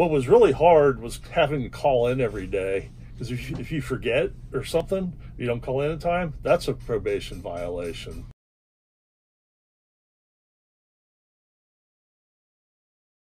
What was really hard was having to call in every day because if, if you forget or something, you don't call in in time, that's a probation violation.